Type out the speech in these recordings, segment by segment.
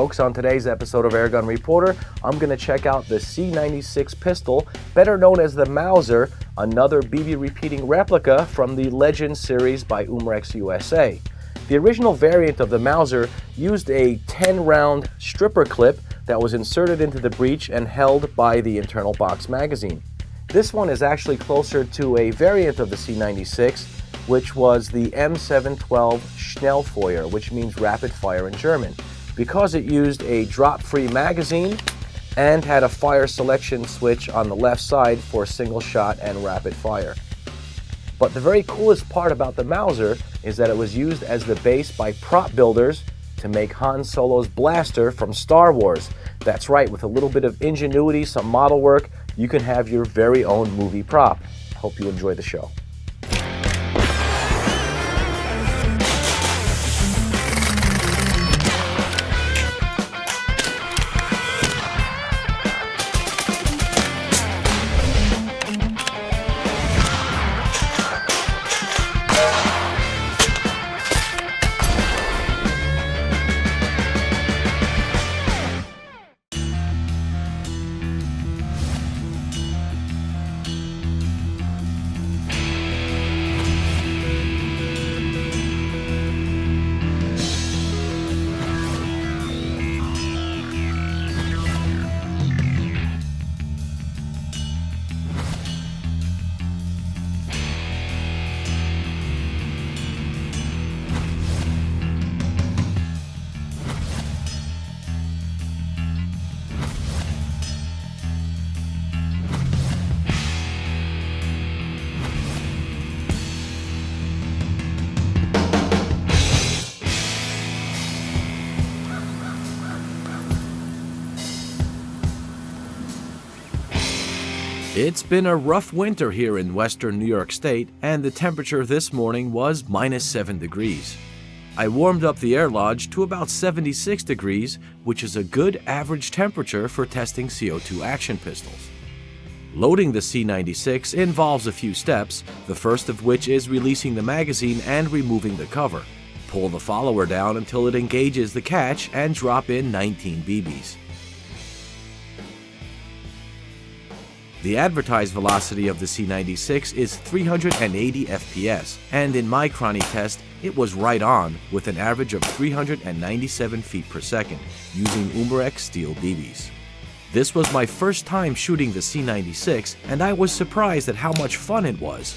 folks. On today's episode of Airgun Reporter, I'm going to check out the C96 pistol, better known as the Mauser, another BB repeating replica from the Legend series by Umarex USA. The original variant of the Mauser used a 10 round stripper clip that was inserted into the breech and held by the internal box magazine. This one is actually closer to a variant of the C96 which was the M712 Schnellfeuer, which means rapid fire in German, because it used a drop-free magazine and had a fire selection switch on the left side for single shot and rapid fire. But the very coolest part about the Mauser is that it was used as the base by prop builders to make Han Solo's blaster from Star Wars. That's right, with a little bit of ingenuity, some model work, you can have your very own movie prop. Hope you enjoy the show. It's been a rough winter here in western New York State, and the temperature this morning was minus 7 degrees. I warmed up the air lodge to about 76 degrees, which is a good average temperature for testing CO2 action pistols. Loading the C96 involves a few steps, the first of which is releasing the magazine and removing the cover. Pull the follower down until it engages the catch and drop in 19 BBs. The advertised velocity of the C96 is 380 FPS, and in my Chrony test, it was right on with an average of 397 feet per second using Umarex steel BBs. This was my first time shooting the C96, and I was surprised at how much fun it was.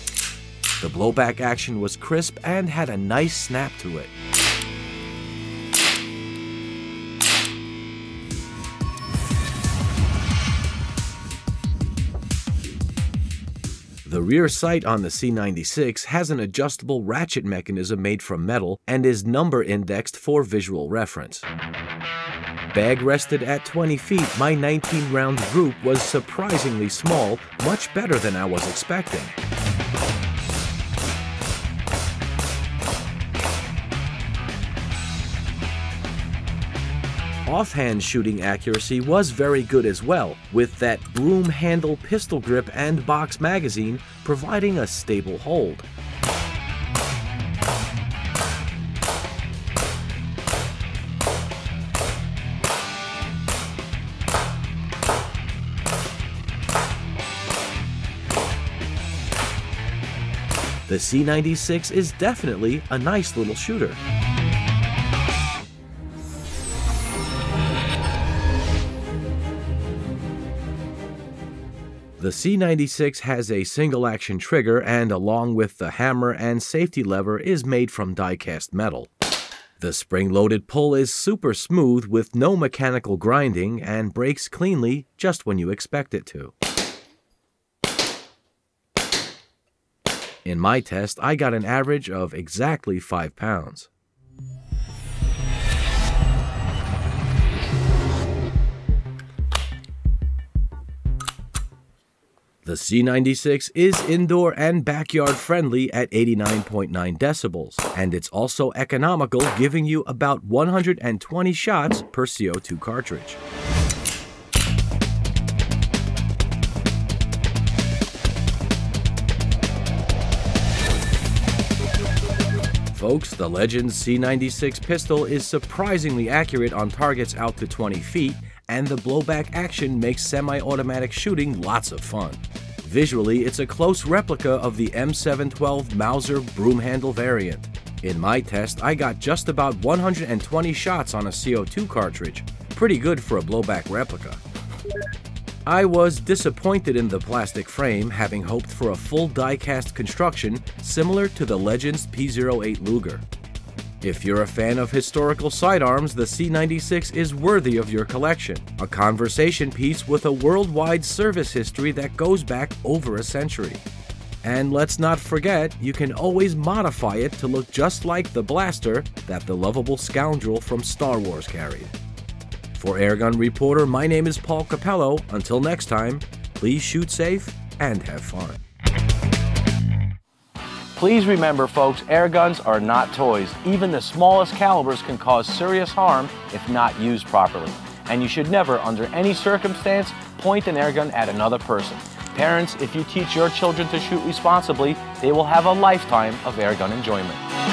The blowback action was crisp and had a nice snap to it. The rear sight on the C96 has an adjustable ratchet mechanism made from metal and is number indexed for visual reference. Bag rested at 20 feet, my 19 round group was surprisingly small, much better than I was expecting. Offhand shooting accuracy was very good as well, with that broom handle pistol grip and box magazine providing a stable hold. The C96 is definitely a nice little shooter. The C96 has a single action trigger and along with the hammer and safety lever is made from die-cast metal. The spring-loaded pull is super smooth with no mechanical grinding and breaks cleanly just when you expect it to. In my test, I got an average of exactly 5 pounds. The C96 is indoor and backyard friendly at 89.9 decibels, and it's also economical, giving you about 120 shots per CO2 cartridge. folks, the Legends C96 pistol is surprisingly accurate on targets out to 20 feet, and the blowback action makes semi automatic shooting lots of fun. Visually, it's a close replica of the M712 Mauser broom handle variant. In my test, I got just about 120 shots on a CO2 cartridge, pretty good for a blowback replica. I was disappointed in the plastic frame, having hoped for a full die-cast construction similar to the Legends P08 Luger. If you're a fan of historical sidearms, the C96 is worthy of your collection, a conversation piece with a worldwide service history that goes back over a century. And let's not forget, you can always modify it to look just like the blaster that the lovable scoundrel from Star Wars carried. For Airgun Reporter, my name is Paul Capello. Until next time, please shoot safe and have fun. Please remember, folks, air guns are not toys. Even the smallest calibers can cause serious harm if not used properly. And you should never, under any circumstance, point an airgun at another person. Parents, if you teach your children to shoot responsibly, they will have a lifetime of airgun enjoyment.